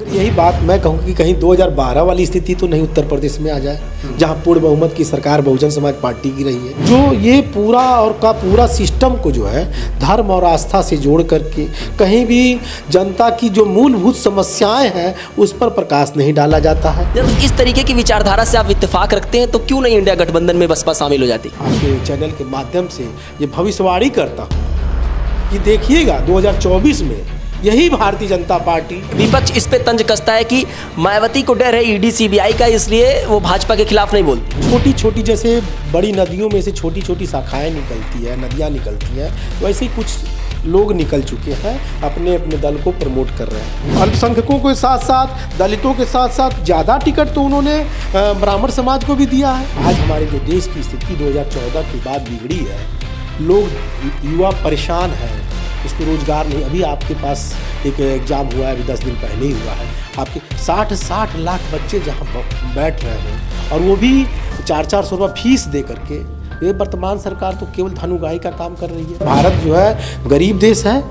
यही बात मैं कहूँ कि कहीं 2012 वाली स्थिति तो नहीं उत्तर प्रदेश में आ जाए जहाँ पूर्ण बहुमत की सरकार बहुजन समाज पार्टी की रही है। जो ये पूरा और का पूरा सिस्टम को जो है धर्म और आस्था से जोड़ करके कहीं भी जनता की जो मूलभूत समस्याएँ हैं उस पर प्रकाश नहीं डाला जाता है। जब इस तरीके की विचारधारा से आप इत्तेफाक रखते हैं तो क्यों नहीं इंडिया गठबंधन में बसपा शामिल हो जाती? आपके चैनल के माध्यम से ये भविष्यवाणी करता हूँ कि देखिएगा 2024 में यही भारतीय जनता पार्टी। विपक्ष इस पे तंज कसता है कि मायावती को डर है ईडी सीबीआई का इसलिए वो भाजपा के खिलाफ नहीं बोलती। छोटी छोटी जैसे बड़ी नदियों में से छोटी छोटी शाखाएँ निकलती है नदियाँ निकलती हैं वैसे ही कुछ लोग निकल चुके हैं अपने अपने दल को प्रमोट कर रहे हैं। अल्पसंख्यकों के साथ साथ दलितों के साथ साथ ज़्यादा टिकट तो उन्होंने ब्राह्मण समाज को भी दिया है। आज हमारे जो देश की स्थिति 2014 के बाद बिगड़ी है लोग युवा परेशान है। उसको रोज़गार नहीं, अभी आपके पास एक एग्ज़ाम हुआ है, अभी दस दिन पहले ही हुआ है। आपके साठ साठ लाख बच्चे जहाँ बैठ रहे हैं और वो भी चार चार सौ रुपये फ़ीस दे करके, ये वर्तमान सरकार तो केवल धन उगाही का काम कर रही है। भारत जो है, गरीब देश है।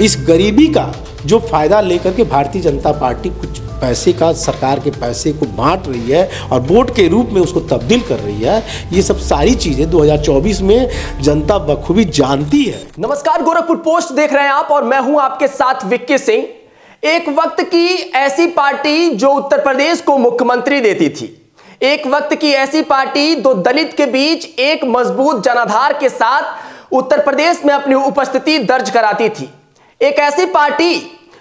इस गरीबी का जो फ़ायदा लेकर के भारतीय जनता पार्टी कुछ पैसे का, सरकार के पैसे को बांट रही है और वोट के रूप में उसको तब्दील कर रही है। ये सब सारी चीज़ें 2024 में जनता बखूबी जानती है। नमस्कार, गोरखपुर पोस्ट देख रहे हैं आप और मैं हूँ आपके साथ विक्की सिंह। एक वक्त की ऐसी पार्टी जो उत्तर प्रदेश को मुख्यमंत्री देती थी। एक वक्त की ऐसी पार्टी दो दलित के बीच एक मज़बूत जनाधार के साथ उत्तर प्रदेश में अपनी उपस्थिति दर्ज कराती थी। एक ऐसी पार्टी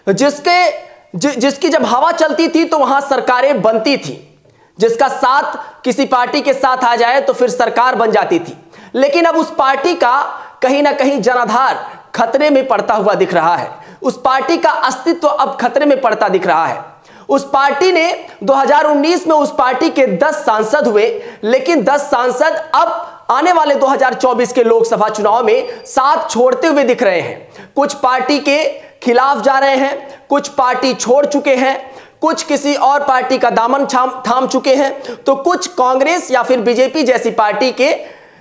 जिसके जि, जिसकी जब हवा चलती थी तो वहाँ सरकारें बनती थी। जिसका साथ किसी पार्टी के साथ आ जाए तो फिर सरकार बन जाती थी। लेकिन अब उस पार्टी का कहीं ना कहीं जनाधार खतरे में पड़ता हुआ दिख रहा है। उस पार्टी का अस्तित्व अब खतरे में पड़ता दिख रहा है। उस पार्टी ने 2019 में उस पार्टी के 10 सांसद हुए लेकिन 10 सांसद अब आने वाले 2024 के लोकसभा चुनाव में साथ छोड़ते हुए दिख रहे हैं। कुछ पार्टी के खिलाफ जा रहे हैं, कुछ पार्टी छोड़ चुके हैं, कुछ किसी और पार्टी का दामन थाम चुके हैं तो कुछ कांग्रेस या फिर बीजेपी जैसी पार्टी के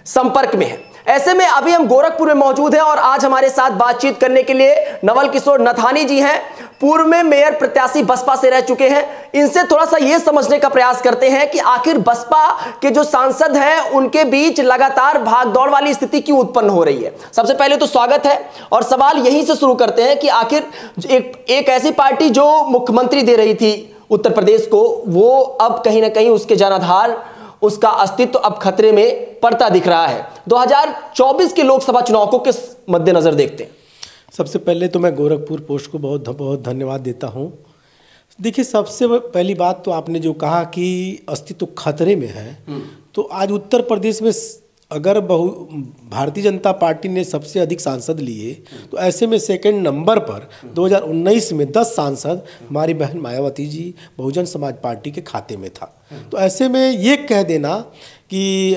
संपर्क में है। ऐसे में अभी हम गोरखपुर में मौजूद हैं और आज हमारे साथ बातचीत करने के लिए नवल किशोर नथानी जी हैं। पूर्व में मेयर प्रत्याशी बसपा से रह चुके हैं। इनसे थोड़ा सा यह समझने का प्रयास करते हैं कि आखिर बसपा के जो सांसद हैं, उनके बीच लगातार भागदौड़ वाली स्थिति क्यों उत्पन्न हो रही है? सबसे पहले तो स्वागत है और सवाल यहीं से शुरू करते हैं कि आखिर एक एक ऐसी पार्टी जो मुख्यमंत्री दे रही थी उत्तर प्रदेश को, वो अब कहीं ना कहीं उसके जनाधार, उसका अस्तित्व अब खतरे में पड़ता दिख रहा है। 2024 के लोकसभा चुनाव को किस मद्देनजर देखते हैं? सबसे पहले तो मैं गोरखपुर पोस्ट को बहुत बहुत धन्यवाद देता हूँ। देखिए सबसे पहली बात तो आपने जो कहा कि अस्तित्व खतरे में है तो आज उत्तर प्रदेश में अगर बहु भारतीय जनता पार्टी ने सबसे अधिक सांसद लिए तो ऐसे में सेकंड नंबर पर 2019 में 10 सांसद हमारी बहन मायावती जी बहुजन समाज पार्टी के खाते में था। तो ऐसे में ये कह देना कि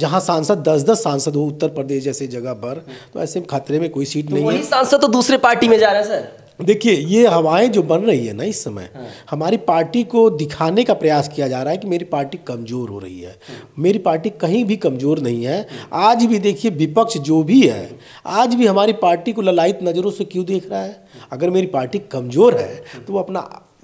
जहाँ सांसद दस दस सांसद हो उत्तर प्रदेश जैसे जगह पर तो ऐसे में खतरे में कोई सीट तो नहीं है। सांसद तो दूसरे पार्टी में जा रहे हैं सर। देखिए, ये हवाएँ जो बन रही है ना इस समय, हमारी पार्टी को दिखाने का प्रयास किया जा रहा है कि मेरी पार्टी कमज़ोर हो रही है। मेरी पार्टी कहीं भी कमज़ोर नहीं है। आज भी देखिए, विपक्ष जो भी है, आज भी हमारी पार्टी को ललायत नज़रों से क्यों देख रहा है? अगर मेरी पार्टी कमज़ोर है तो वो अपना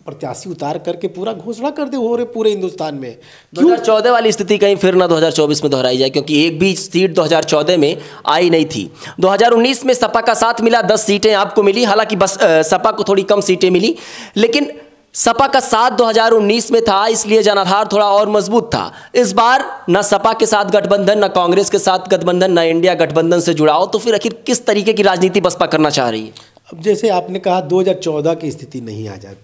प्रत्याशी उतार करके पूरा घोषणा कर दे हो रहे पूरे हिंदुस्तान में। क्यों? 2014 वाली स्थिति कहीं फिर ना 2024 में दोहराई जाए क्योंकि एक भी सीट 2014 में आई नहीं थी। 2019 में सपा का साथ मिला 10 सीटें आपको मिली हालाँकि बस सपा को थोड़ी कम सीटें मिली लेकिन सपा का साथ 2019 में था इसलिए जनाधार थोड़ा और मज़बूत था। इस बार न सपा के साथ गठबंधन न कांग्रेस के साथ गठबंधन न इंडिया गठबंधन से जुड़ाओ तो फिर आखिर किस तरीके की राजनीति बसपा करना चाह रही है? अब जैसे आपने कहा 2014 की स्थिति नहीं आ जाए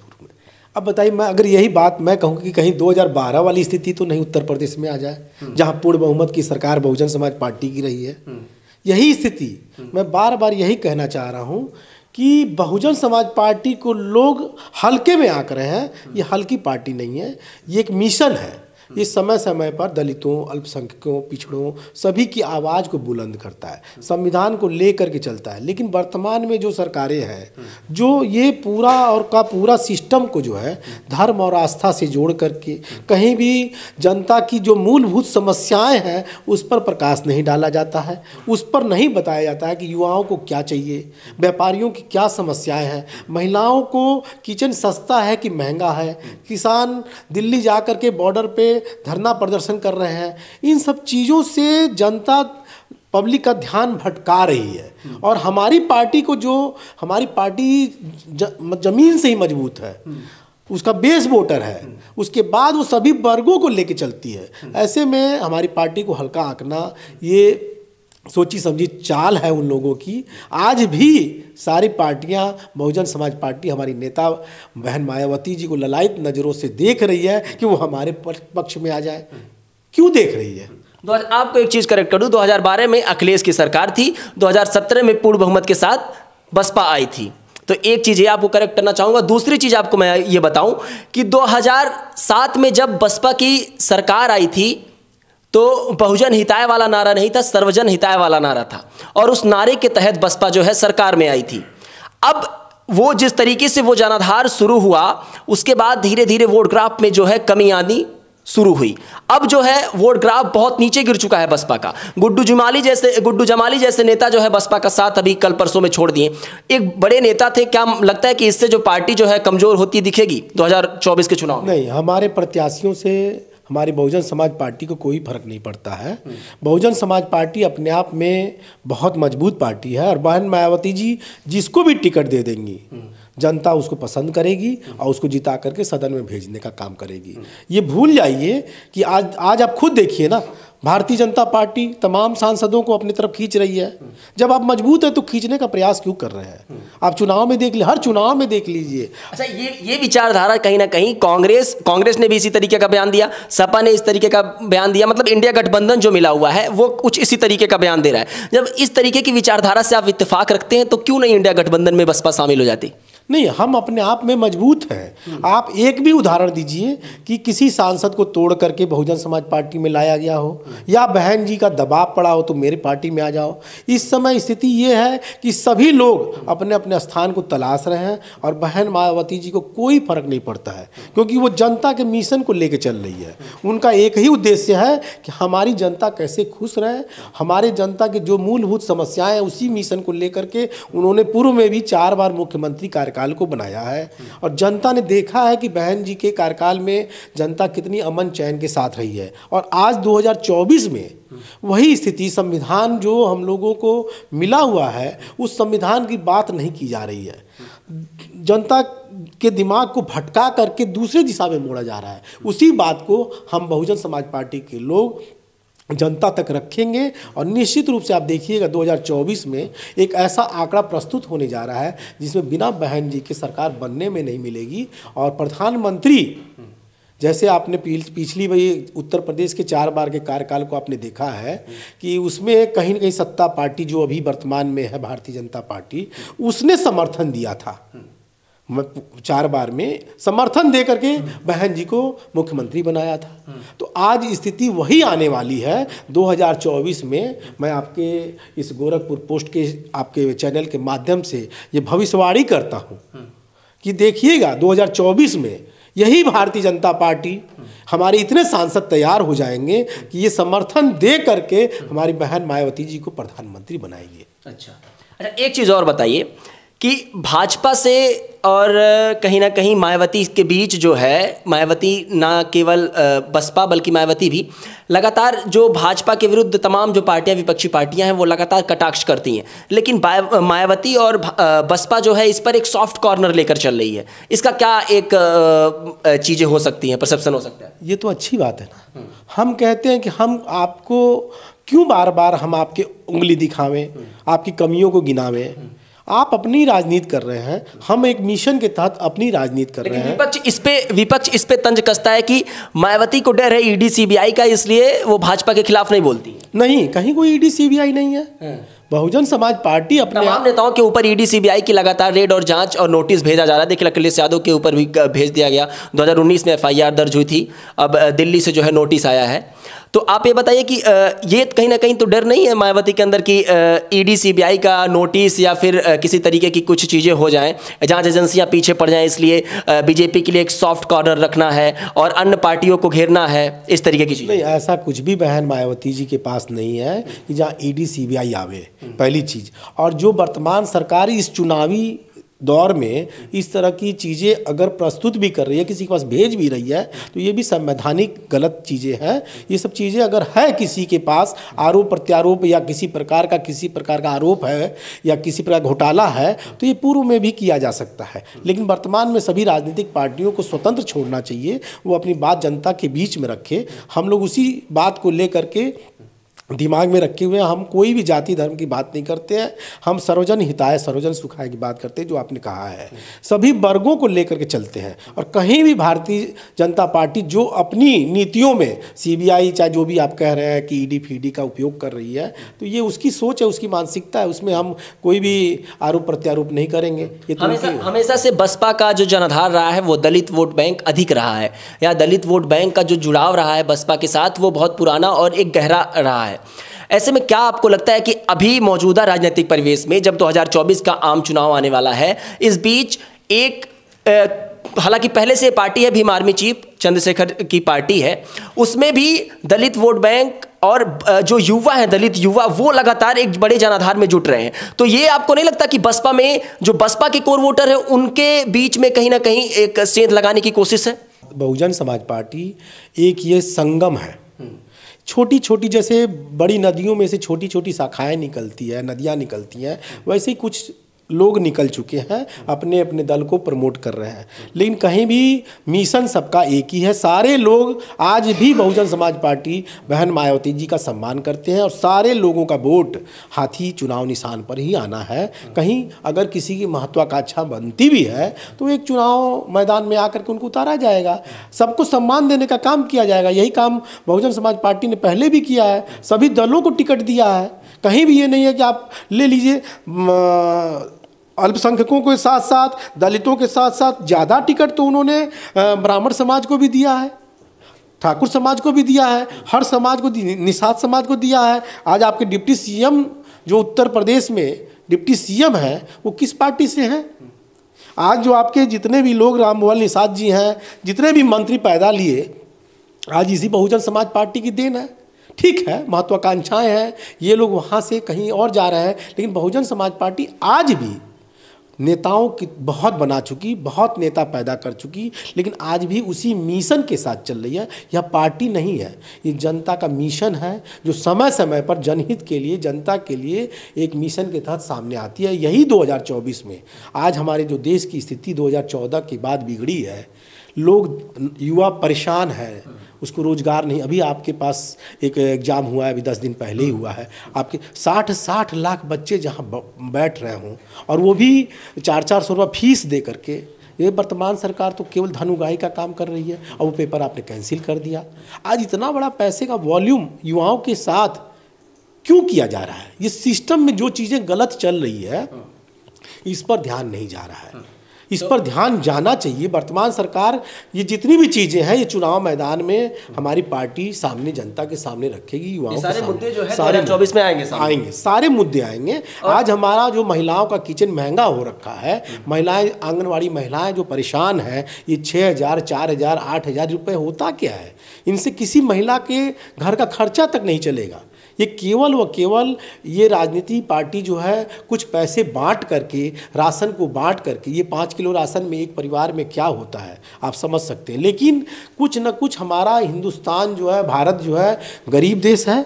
अब बताइए मैं अगर यही बात मैं कहूँ कि कहीं 2012 वाली स्थिति तो नहीं उत्तर प्रदेश में आ जाए जहाँ पूर्ण बहुमत की सरकार बहुजन समाज पार्टी की रही है। यही स्थिति मैं बार बार यही कहना चाह रहा हूँ कि बहुजन समाज पार्टी को लोग हल्के में आंक रहे हैं ये हल्की पार्टी नहीं है ये एक मिशन है। ये समय समय पर दलितों, अल्पसंख्यकों, पिछड़ों सभी की आवाज़ को बुलंद करता है, संविधान को लेकर के चलता है। लेकिन वर्तमान में जो सरकारें हैं, जो ये पूरा और का पूरा सिस्टम को जो है, धर्म और आस्था से जोड़ करके, कहीं भी जनता की जो मूलभूत समस्याएँ हैं, उस पर प्रकाश नहीं डाला जाता है। उस पर नहीं बताया जाता है कि युवाओं को क्या चाहिए, व्यापारियों की क्या समस्याएँ हैं, महिलाओं को किचन सस्ता है कि महँगा है, किसान दिल्ली जा कर के बॉर्डर पे धरना प्रदर्शन कर रहे हैं। इन सब चीज़ों से जनता पब्लिक का ध्यान भटका रही है। और हमारी पार्टी को जो हमारी पार्टी ज, ज़मीन से ही मज़बूत है। उसका बेस वोटर है। उसके बाद वो सभी वर्गों को लेके चलती है। ऐसे में हमारी पार्टी को हल्का आंकना ये सोची समझी चाल है उन लोगों की। आज भी सारी पार्टियाँ, बहुजन समाज पार्टी, हमारी नेता, बहन मायावती जी को ललायत नज़रों से देख रही है कि वो हमारे पक्ष में आ जाए। क्यों देख रही है? दो आपको एक चीज़ करेक्ट कर, दूँ 2012 में अखिलेश की सरकार थी 2017 में पूर्ण बहुमत के साथ बसपा आई थी। तो एक चीज़ ये आपको करेक्ट करना चाहूँगा, दूसरी चीज़ आपको मैं ये बताऊँ कि 2007 में जब बसपा की सरकार आई थी तो बहुजन हिताय वाला नारा नहीं था, सर्वजन हिताय वाला नारा था। और उस नारे के तहत बसपा जो है सरकार में आई थी। अब वो जिस तरीके से वो जनाधार शुरू हुआ, उसके बाद धीरे धीरे वोट ग्राफ में जो है कमी आनी शुरू हुई। अब जो है वोट ग्राफ बहुत नीचे गिर चुका है बसपा का। गुड्डू जमाली जैसे, गुड्डू जमाली जैसे नेता जो है बसपा का साथ अभी कल परसों में छोड़ दिए। एक बड़े नेता थे, क्या लगता है कि इससे जो पार्टी जो है कमज़ोर होती दिखेगी 2024 के चुनाव नहीं, हमारे प्रत्याशियों से हमारी बहुजन समाज पार्टी को कोई फ़र्क नहीं पड़ता है। बहुजन समाज पार्टी अपने आप में बहुत मज़बूत पार्टी है और बहन मायावती जी जिसको भी टिकट दे देंगी, जनता उसको पसंद करेगी और उसको जिता करके सदन में भेजने का काम करेगी। ये भूल जाइए कि आज आज आप खुद देखिए ना भारतीय जनता पार्टी तमाम सांसदों को अपनी तरफ़ खींच रही है। जब आप मज़बूत है तो खींचने का प्रयास क्यों कर रहे हैं? आप चुनाव में देख लीजिए हर चुनाव में देख लीजिए। अच्छा ये ये विचारधारा कहीं ना कहीं कांग्रेस कांग्रेस ने भी इसी तरीके का बयान दिया, सपा ने इस तरीके का बयान दिया मतलब इंडिया गठबंधन जो मिला हुआ है, वो कुछ इसी तरीके का बयान दे रहा है। जब इस तरीके की विचारधारा से आप इतफाक रखते हैं तो क्यों नहीं इंडिया गठबंधन में बसपा शामिल हो जाती? नहीं, हम अपने आप में मज़बूत हैं। आप एक भी उदाहरण दीजिए कि किसी सांसद को तोड़ करके बहुजन समाज पार्टी में लाया गया हो, या बहन जी का दबाव पड़ा हो तो मेरी पार्टी में आ जाओ। इस समय स्थिति ये है कि सभी लोग अपने अपने स्थान को तलाश रहे हैं और बहन मायावती जी को कोई फ़र्क नहीं पड़ता है, क्योंकि वो जनता के मिशन को लेकर चल रही है। उनका एक ही उद्देश्य है कि हमारी जनता कैसे खुश रहे, हमारे जनता की जो मूलभूत समस्याएँ हैं उसी मिशन को लेकर के उन्होंने पूर्व में भी चार बार मुख्यमंत्री कार्यकाल कार्यकाल को बनाया है और जनता ने देखा है कि बहन जी के कार्यकाल में जनता कितनी अमन चैन के साथ रही है। और आज 2024 में वही स्थिति, संविधान जो हम लोगों को मिला हुआ है, उस संविधान की बात नहीं की जा रही है। जनता के दिमाग को भटका करके दूसरे दिशा में मोड़ा जा रहा है। उसी बात को हम बहुजन समाज पार्टी के लोग जनता तक रखेंगे और निश्चित रूप से आप देखिएगा 2024 में एक ऐसा आंकड़ा प्रस्तुत होने जा रहा है जिसमें बिना बहन जी की सरकार बनने में नहीं मिलेगी और प्रधानमंत्री, जैसे आपने पिछली वही उत्तर प्रदेश के चार बार के कार्यकाल को आपने देखा है कि उसमें कहीं ना कहीं सत्ता पार्टी जो अभी वर्तमान में है, भारतीय जनता पार्टी, उसने समर्थन दिया था। चार बार में समर्थन दे करके बहन जी को मुख्यमंत्री बनाया था। तो आज स्थिति वही आने वाली है। 2024 में मैं आपके इस गोरखपुर पोस्ट के, आपके चैनल के माध्यम से ये भविष्यवाणी करता हूँ कि देखिएगा 2024 में यही भारतीय जनता पार्टी हमारे इतने सांसद तैयार हो जाएँगे कि ये समर्थन दे करके हमारी बहन मायावती जी को प्रधानमंत्री बनाएँगे। अच्छा। अच्छा एक चीज़ और बताइए कि भाजपा से और कहीं ना कहीं मायावती के बीच जो है, मायावती ना केवल बसपा बल्कि मायावती भी लगातार जो भाजपा के विरुद्ध तमाम जो पार्टियाँ, विपक्षी पार्टियाँ हैं, वो लगातार कटाक्ष करती हैं। लेकिन मायावती और बसपा जो है, इस पर एक सॉफ्ट कॉर्नर लेकर चल रही है। इसका क्या एक चीज़ें हो सकती हैं, परसेप्शन हो सकता है? ये तो अच्छी बात है ना। हम कहते हैं कि हम आपको क्यों बार बार हम आपके उंगली दिखावें, आपकी कमियों को गिनावें? आप अपनी राजनीति कर रहे हैं हम एक मिशन के तहत अपनी राजनीति कर रहे हैं। विपक्ष इस पे विपक्ष इस पे तंज कसता है कि मायावती को डर है ईडी सीबीआई का इसलिए वो भाजपा के खिलाफ नहीं बोलती। नहीं कहीं कोई ईडी सीबीआई नहीं है। हाँ। बहुजन समाज पार्टी अपने तमाम नेताओं के ऊपर ईडी सीबीआई की लगातार रेड और जाँच और नोटिस भेजा जा रहा है। देखिए अखिलेश यादव के ऊपर भी भेज दिया गया। 2019 में एफआईआर दर्ज हुई थी। अब दिल्ली से जो है नोटिस आया है। तो आप ये बताइए कि ये कहीं ना कहीं तो डर नहीं है मायावती के अंदर कि ईडी सीबीआई का नोटिस या फिर किसी तरीके की कुछ चीज़ें हो जाएँ? जाँच एजेंसियाँ पीछे पड़ जाएँ, इसलिए बीजेपी के लिए एक सॉफ्ट कॉर्नर रखना है और अन्य पार्टियों को घेरना है, इस तरीके की चीज़। नहीं, ऐसा कुछ भी बहन मायावती जी के पास नहीं है कि जहाँ ईडी सीबीआई आवे, पहली चीज़। और जो वर्तमान सरकार इस चुनावी दौर में इस तरह की चीज़ें अगर प्रस्तुत भी कर रही है, किसी के पास भेज भी रही है तो ये भी संवैधानिक गलत चीज़ें हैं। ये सब चीज़ें अगर है किसी के पास, आरोप प्रत्यारोप या किसी प्रकार का, किसी प्रकार का आरोप है या किसी प्रकार घोटाला है तो ये पूर्व में भी किया जा सकता है। लेकिन वर्तमान में सभी राजनीतिक पार्टियों को स्वतंत्र छोड़ना चाहिए, वो अपनी बात जनता के बीच में रखे। हम लोग उसी बात को लेकर के दिमाग में रखे हुए हम कोई भी जाति धर्म की बात नहीं करते हैं हम सर्वजन हिताय सर्वजन सुखाय की बात करते हैं जो आपने कहा है। सभी वर्गों को लेकर के चलते हैं और कहीं भी भारतीय जनता पार्टी जो अपनी नीतियों में सीबीआई चाहे जो भी आप कह रहे हैं कि ईडी फीडी का उपयोग कर रही है तो ये उसकी सोच है उसकी मानसिकता है उसमें हम कोई भी आरोप प्रत्यारोप नहीं करेंगे। ये तो हमेशा हमेशा से बसपा का जो जनाधार रहा है वो दलित वोट बैंक अधिक रहा है। या दलित वोट बैंक का जो जुड़ाव रहा है बसपा के साथ वो बहुत पुराना और एक गहरा रहा है। ऐसे में क्या आपको लगता है कि अभी मौजूदा राजनीतिक परिवेश में जब 2024 का आम चुनाव आने वाला है इस बीच एक हालाँकि पहले से पार्टी है भीम आर्मी चीफ चंद्रशेखर की पार्टी है उसमें भी दलित वोट बैंक और जो युवा है दलित युवा वो लगातार एक बड़े जनाधार में जुट रहे हैं। तो ये आपको नहीं लगता कि बसपा में जो बसपा के कोर वोटर है उनके बीच में कहीं ना कहीं एक सेंध लगाने की कोशिश है? बहुजन समाज पार्टी एक ये संगम है। छोटी छोटी जैसे बड़ी नदियों में से छोटी छोटी शाखाएँ निकलती है, नदियाँ निकलती हैं, वैसे ही कुछ लोग निकल चुके हैं अपने अपने दल को प्रमोट कर रहे हैं। लेकिन कहीं भी मिशन सबका एक ही है। सारे लोग आज भी बहुजन समाज पार्टी बहन मायावती जी का सम्मान करते हैं और सारे लोगों का वोट हाथी चुनाव निशान पर ही आना है। कहीं अगर किसी की महत्वाकांक्षा बनती भी है तो एक चुनाव मैदान में आकर के उनको उतारा जाएगा। सबको सम्मान देने का काम किया जाएगा। यही काम बहुजन समाज पार्टी ने पहले भी किया है। सभी दलों को टिकट दिया है। कहीं भी ये नहीं है कि आप ले लीजिए अल्पसंख्यकों के साथ साथ, दलितों के साथ साथ ज़्यादा टिकट तो उन्होंने ब्राह्मण समाज को भी दिया है, ठाकुर समाज को भी दिया है, हर समाज को निषाद समाज को दिया है। आज आपके डिप्टी सीएम जो उत्तर प्रदेश में डिप्टी सीएम है, वो किस पार्टी से हैं? आज जो आपके जितने भी लोग राम रामभुवल निषाद जी हैं, जितने भी मंत्री पैदा लिए, आज इसी बहुजन समाज पार्टी की देन है। ठीक है, महत्वाकांक्षाएँ हैं, ये लोग वहाँ से कहीं और जा रहे हैं, लेकिन बहुजन समाज पार्टी आज भी नेताओं की बहुत बना चुकी, बहुत नेता पैदा कर चुकी, लेकिन आज भी उसी मिशन के साथ चल रही है। यह पार्टी नहीं है। ये जनता का मिशन है, जो समय समय पर जनहित के लिए, जनता के लिए एक मिशन के तहत सामने आती है। यही 2024 में आज हमारे जो देश की स्थिति 2014 के बाद बिगड़ी है। लोग युवा परेशान है, उसको रोज़गार नहीं। अभी आपके पास एक एग्ज़ाम हुआ है, अभी दस दिन पहले ही हुआ है। आपके साठ साठ लाख बच्चे जहाँ बैठ रहे हों और वो भी चार चार सौ रुपये फ़ीस दे करके, ये वर्तमान सरकार तो केवल धन उगाही का काम कर रही है और वो पेपर आपने कैंसिल कर दिया। आज इतना बड़ा पैसे का वॉल्यूम युवाओं के साथ क्यों किया जा रहा है? ये सिस्टम में जो चीज़ें गलत चल रही है, इस पर ध्यान नहीं जा रहा है। इस पर ध्यान जाना चाहिए। वर्तमान सरकार ये जितनी भी चीज़ें हैं ये चुनाव मैदान में हमारी पार्टी सामने जनता के सामने रखेगी युवाओं सारे मुद्दे जो है सारे चौबीस में आएँगे आएँगे सारे मुद्दे आएँगे। आज हमारा जो महिलाओं का किचन महँगा हो रखा है महिलाएँ आंगनवाड़ी महिलाएँ जो परेशान है ये छः हज़ार चार हज़ार आठ हज़ार रुपये होता क्या है? इनसे किसी महिला के घर का खर्चा तक नहीं चलेगा। ये केवल व केवल ये राजनीति पार्टी जो है, कुछ पैसे बांट करके, राशन को बांट करके, ये पाँच किलो राशन में एक परिवार में क्या होता है, आप समझ सकते हैं। लेकिन कुछ न कुछ हमारा हिंदुस्तान जो है, भारत जो है, गरीब देश है।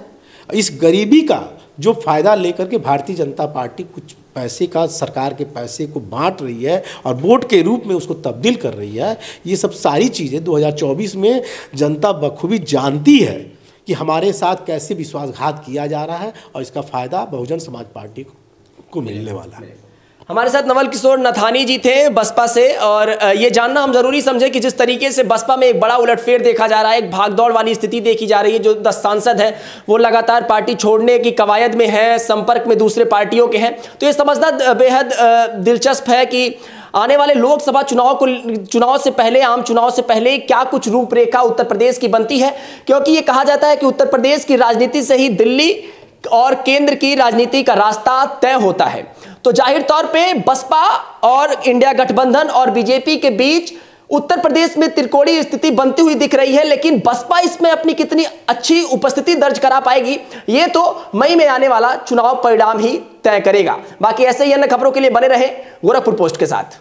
इस गरीबी का जो फ़ायदा लेकर के भारतीय जनता पार्टी कुछ पैसे का, सरकार के पैसे को बांट रही है और वोट के रूप में उसको तब्दील कर रही है, ये सब सारी चीज़ें 2024 में जनता बखूबी जानती है। कि हमारे साथ कैसे विश्वासघात किया जा रहा है और इसका फ़ायदा बहुजन समाज पार्टी को मिलने वाला है। हमारे साथ नवल किशोर नथानी जी थे बसपा से, और ये जानना हम ज़रूरी समझे कि जिस तरीके से बसपा में एक बड़ा उलटफेर देखा जा रहा है, एक भागदौड़ वाली स्थिति देखी जा रही है, जो दस सांसद हैं, वो लगातार पार्टी छोड़ने की कवायद में है, संपर्क में दूसरे पार्टियों के हैं। तो ये समझना बेहद दिलचस्प है कि आने वाले लोकसभा चुनाव को, चुनाव से पहले, आम चुनाव से पहले क्या कुछ रूपरेखा उत्तर प्रदेश की बनती है? क्योंकि ये कहा जाता है कि उत्तर प्रदेश की राजनीति से ही दिल्ली और केंद्र की राजनीति का रास्ता तय होता है। तो ज़ाहिर तौर पे बसपा और इंडिया गठबंधन और बीजेपी के बीच उत्तर प्रदेश में त्रिकोणीय स्थिति बनती हुई दिख रही है, लेकिन बसपा इसमें अपनी कितनी अच्छी उपस्थिति दर्ज करा पाएगी, ये तो मई में आने वाला चुनाव परिणाम ही तय करेगा। बाकी ऐसे ही अन्य खबरों के लिए बने रहे गोरखपुर पोस्ट के साथ।